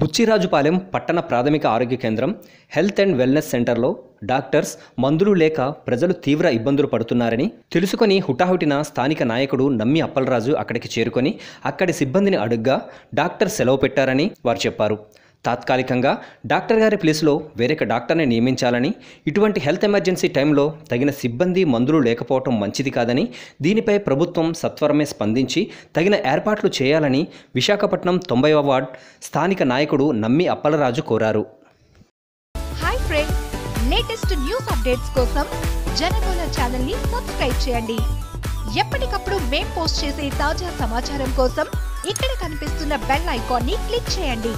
బుచ్చిరాజుపాలెం పట్టణ ప్రాథమిక ఆరోగ్య కేంద్రం హెల్త్ అండ్ వెల్నెస్ సెంటర్లో డాక్టర్స్ మందులు లేక ప్రజలు తీవ్ర ఇబ్బందులు పడుతున్నారని తెలుసుకొని హుటాహుటిన స్థానిక నాయకుడు నమ్మి అప్పలరాజు అక్కడికి చేరుకొని అక్కడి సిబ్బందిని అడుగ్గా డాక్టర్ సెలవు పెట్టారని వారు చెప్పారు. తాత్కాలికంగా డాక్టర్ గారి ప్లేస్లో వేరొక డాక్టర్ని నియమించాలని ఇటువంటి హెల్త్ ఎమర్జెన్సీ టైంలో తగిన సిబ్బంది మందులు లేకపోవటం మంచిది కాదని దీనిపై ప్రభుత్వం సత్వరమే స్పందించి తగిన ఏర్పాట్లు చేయాలని విశాఖపట్నం తొంభై వార్డ్ స్థానిక నాయకుడు నమ్మి అప్పలరాజు కోరారు. Hi friends latest news updates కోసం జనగోళ ఛానల్ని సబ్స్క్రైబ్ చేయండి. ఎప్పటికప్పుడు మేం పోస్ట్ చేసే తాజా సమాచారం కోసం ఇక్కడ కనిపిస్తున్న బెల్ ఐకాన్ని క్లిక్ చేయండి.